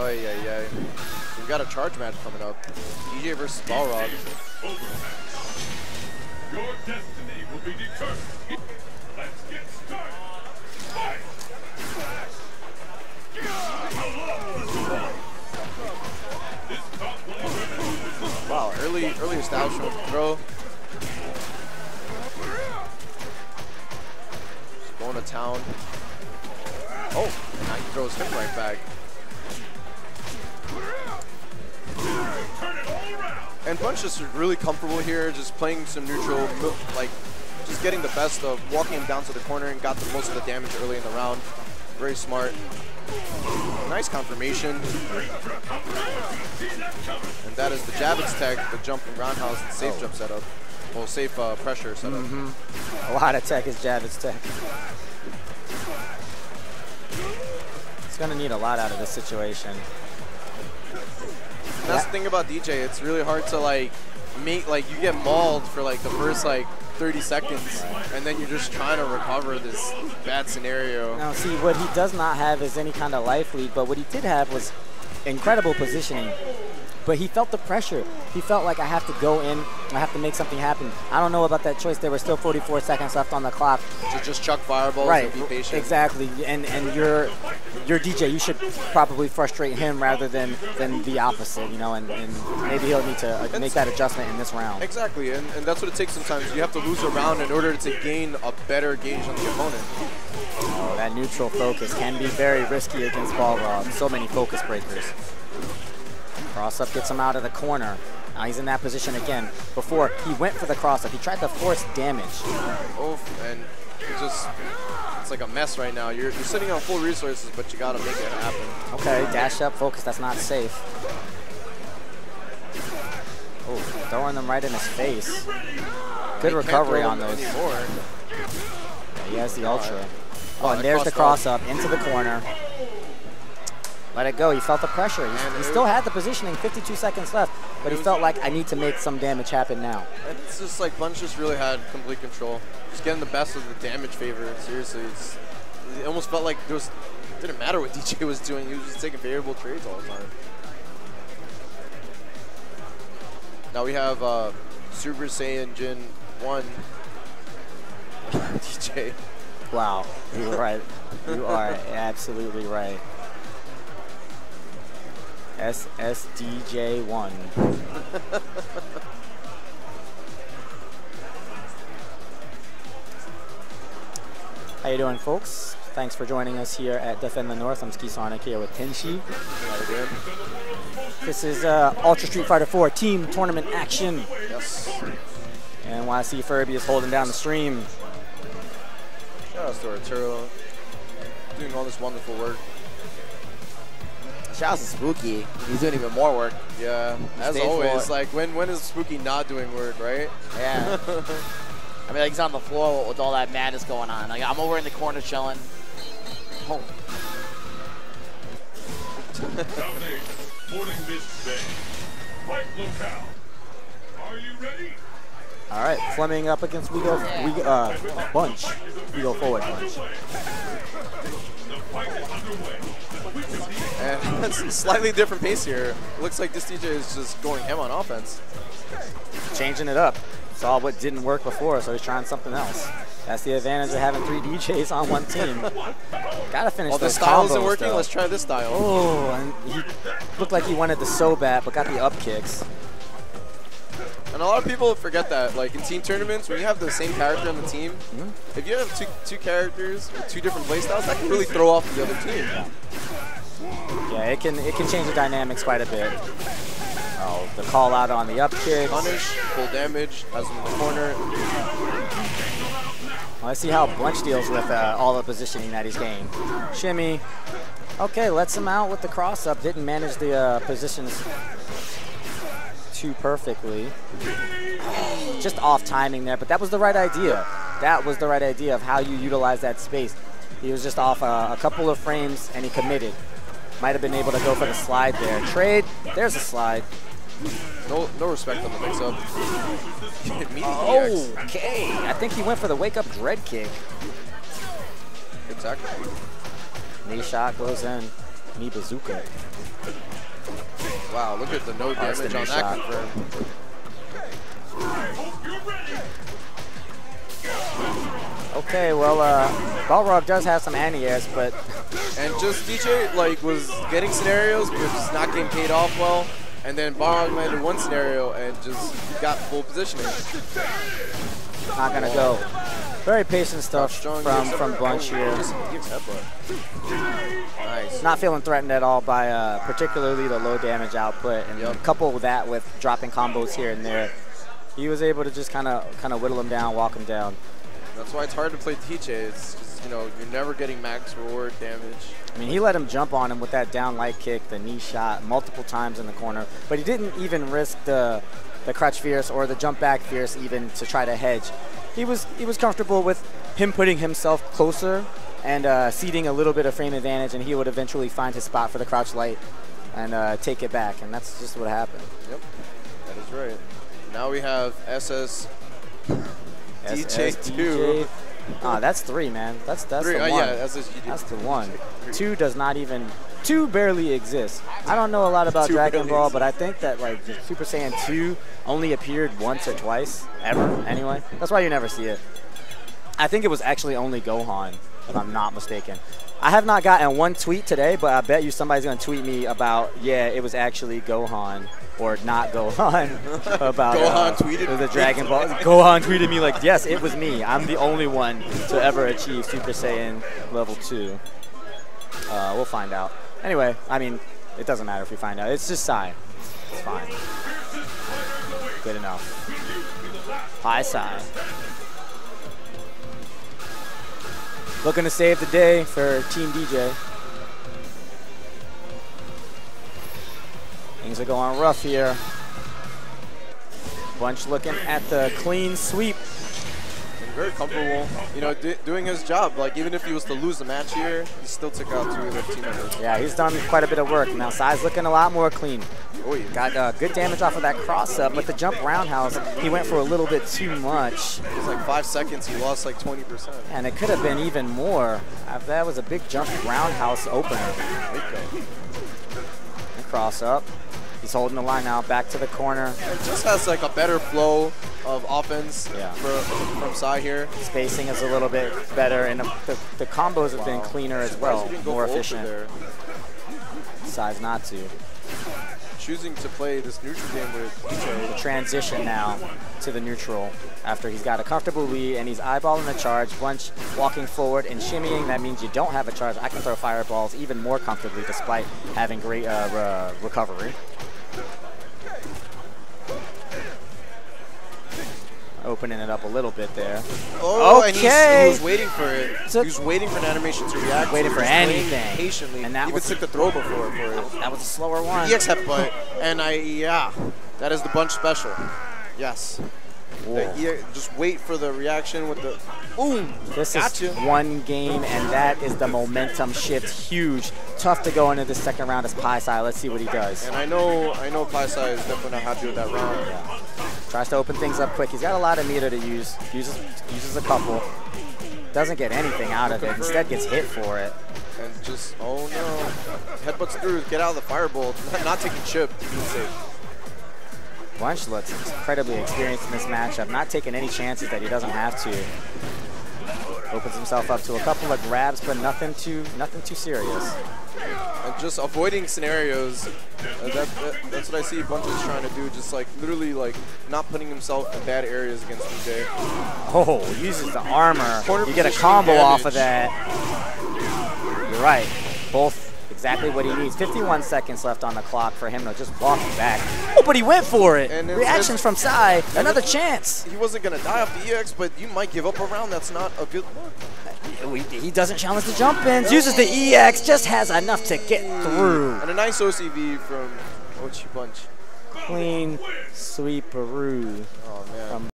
Oh yeah, yeah. We've got a charge match coming up. DJ versus Balrog. Your destiny will be determined. Let's get started. Fight! One Wow, early early establishment throw. To. Oh, now he throws him right back. And Bunch is really comfortable here, just playing some neutral, like just getting the best of walking him down to the corner and got the most of the damage early in the round. Very smart. Nice confirmation. And that is the Javits tech, the jumping roundhouse, the safe jump setup. Well, safe uh, pressure setup. A lot of tech is Javits tech. Going to need a lot out of this situation. And that's the thing about DJ. It's really hard to like meet like you get mauled for like the first like 30 seconds, and then you're just trying to recover this bad scenario. Now, see, what he does not have is any kind of life lead, but what he did have was incredible positioning. But he felt the pressure. He felt like I have to go in, I have to make something happen. I don't know about that choice. There were still 44 seconds left on the clock. To just chuck fireballs right, and be patient. exactly. And and you're you're DJ. You should probably frustrate him rather than than the opposite. You know, and, and maybe he'll need to uh, make that adjustment in this round. Exactly, and, and that's what it takes sometimes. You have to lose a round in order to gain a better gauge on the opponent. Oh, that neutral focus can be very risky against Balrog. So many focus breakers. Cross up gets him out of the corner. Now he's in that position again. Before, he went for the cross up. He tried to force damage. Oh, and it's just, it's like a mess right now. You're, you're sitting on full resources, but you gotta make it happen. Okay, dash up, focus. That's not safe. Oh, throwing them right in his face. Good He recovery on those. Anymore. Yeah, he has the ultra. Oh, and there's the cross up into the corner. Let it go. He felt the pressure. He, he still had the positioning, 52 seconds left, but he felt like I need to make some damage happen now. It's just like Bunch just really had complete control. Just getting the best of the damage favor. Seriously, it's, it almost felt like there was, it didn't matter what DJ was doing. He was just taking favorable trades all the time. Now we have uh, Super Saiyan Jin 1 DJ. Wow, you're right. You are absolutely right. SSDJ1. How you doing, folks? Thanks for joining us here at Defend the North. I'm Skisonic here with Tenshi. How you doing? This is uh, Ultra Street Fighter 4 team tournament action. Yes. And YC Furby is holding down the stream. Shout out to Arturo. Doing all this wonderful work. Shout out to Spooky. He's doing even more work. Yeah, as always, four. like when when is Spooky not doing work, right? Yeah. I mean, like he's on the floor with all that madness going on. Like I'm over in the corner chilling. Oh, dominate morning mist bay. Fight locale. Are you ready? All right, Fleming up against we go we uh bunch. We go forward bunch. The fight is underway. Which of these And it's a slightly different pace here. Looks like this DJ is just going him on offense. Changing it up. Saw what didn't work before, so he's trying something else. That's the advantage of having three DJs on one team. Gotta finish Oh, those this style isn't working. though. Let's try this style. Oh, and he looked like he wanted the so bad, but got the up kicks. And a lot of people forget that, like in team tournaments, when you have the same character on the team, Hmm? if you have two two characters with two different playstyles, that can really throw off the other team. Yeah, it can it can change the dynamics quite a bit. Oh, the call out on the up kick. Punish, full damage, has him in the corner. Let's see how Bunch deals with uh, all the positioning that he's gained. Shimmy. Okay, lets him out with the cross up. Didn't manage the uh, positions too perfectly. Just off timing there, but that was the right idea. That was the right idea of how you utilize that space. He was just off uh, a couple of frames and he committed. Might have been able to go for the slide there. Trade, there's a slide. No, no respect on the mix-up. DX. Okay, I think he went for the wake up dread kick. Good tackle. Knee shot goes in. Knee bazooka. Wow, look at the no the damage on knee that shot. confirm. Okay, well, uh, Balrog does have some anti-airs, but And just DJ like was getting scenarios, but just not getting paid off well. And then Balrog landed one scenario and just got full positioning. not gonna go. Very patient stuff Strong from from. Bunch Oh, here. just EX headbutt. Nice. Not feeling threatened at all by uh, particularly the low damage output, and Yep. couple that with dropping combos here and there, he was able to just kind of kind of whittle him down, walk him down. That's why it's hard to play DJ. It's just, you know, you're never getting max reward damage. I mean, he let him jump on him with that down light kick, the knee shot, multiple times in the corner, but he didn't even risk the the crutch fierce or the jump back fierce even to try to hedge. He was he was comfortable with him putting himself closer and uh, ceding a little bit of frame advantage, and he would eventually find his spot for the crouch light and uh, take it back, and that's just what happened. Yep, that is right. Now we have SS DJ SS two. Ah, that's three, man. That's that's Three, the uh, one. yeah, SSGD. That's the one. Two does not even. Two barely exists. I don't know a lot about Two Dragon Ball, but I think that like Super Saiyan 2 only appeared once or twice ever. Anyway, that's why you never see it. I think it was actually only Gohan, if I'm not mistaken. I have not gotten one tweet today, but I bet you somebody's gonna tweet me about yeah, it was actually Gohan or not Gohan about Gohan uh, tweeted- the Dragon Ball. Gohan tweeted me like, yes, it was me. I'm the only one to ever achieve Super Saiyan level two. Uh, we'll find out. Anyway, I mean, it doesn't matter if we find out. It's just Psy. It's fine. Good enough. Hi, Psy. Looking to save the day for Team DJ. Things are going rough here. Bunch looking at the clean sweep. Very comfortable, you know, doing his job. Like even if he was to lose the match here, he still took out two of team members. Yeah, he's done quite a bit of work. Now, Psy's looking a lot more clean. Oh, yeah. Got uh, good damage off of that cross up, but the jump roundhouse, he went for a little bit too much. It was like five seconds. He lost like 20%. And it could have been even more. Uh, That was a big jump roundhouse opener. And cross up. He's holding the line now, back to the corner. It just has like a better flow of offense Yeah. for, from Sai here. Spacing is a little bit better, and the, the, combos have been cleaner as well, Surprised he didn't go more efficient. There. Decides not to. Choosing to play this neutral game with The transition now to the neutral after he's got a comfortable lead and he's eyeballing the charge. Bunch walking forward and shimmying. That means you don't have a charge. I can throw fireballs even more comfortably despite having great uh, re- recovery. Opening it up a little bit there. Oh, and he's, Okay. he was waiting for it. Took- he was waiting for an animation to react. Waiting He for was anything. Patiently. And that Even took the throw before for it. That was a slower one. EX headbutt. And I, yeah, that is the bunch special. Yes. The. Just wait for the reaction with the, boom. This is one game, and that is the momentum shift. Huge. Tough to go into the second round as Pi Sai. Let's see what he does. And I know, I know Paisai is definitely not happy with that round. Tries to open things up quick. He's got a lot of meter to use. Uses uses a couple. Doesn't get anything out of it. Instead gets hit for it. And just, oh no. Headbutts through, get out of the fireball. Not, taking chip. Bunch looks incredibly experienced in this matchup. Not taking any chances that he doesn't have to. Opens himself up to a couple of grabs, but nothing too nothing too serious. And just avoiding scenarios. Uh, that, that, that's what I see Bunches trying to do. Just like literally like not putting himself in bad areas against DJ. Oh, uses the armor. Corner You get a combo off of that. You're right. Both exactly what he needs. 51 seconds left on the clock for him to just walk back. Oh, but he went for it. And Reactions it's- from Sai. Another chance. He wasn't gonna die off the EX, but you might give up a round. That's not a good look. Uh, he doesn't challenge the jump ins. Uses the EX. Just has enough to get through. Mm. And a nice OCV from Ochi Bunch. Clean sweeperoo. Oh man.